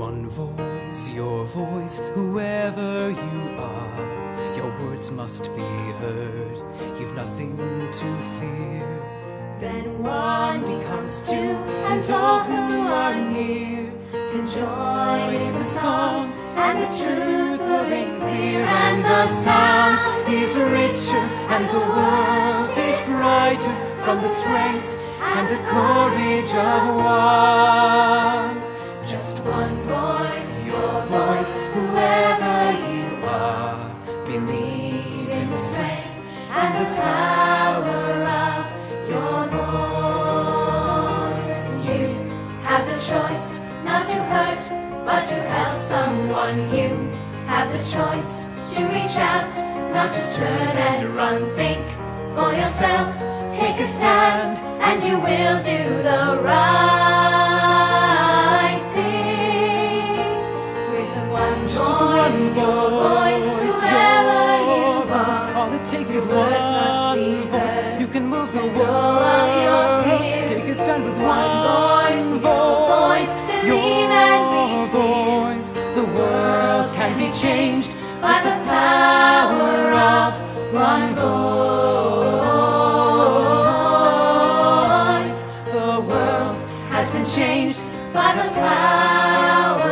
voice, your voice, whoever you are. Your words must be heard, you've nothing to fear. Then one becomes two, and all who are near can join in the song, and the truth will ring clear, and the sound is richer, and the world is brighter from the strength and the courage of one. Whoever you are. Believe in the strength and the power of your voice. You have the choice not to hurt, but to help someone. You have the choice to reach out, not just turn and run. Think for yourself, take a stand, and you will do are. All it takes is one words must be voice. You can move the Let go of your world. Take a stand with One voice, your voice, believe and be Your voice. The world can be changed by the power of one voice. The world Has been changed by the power.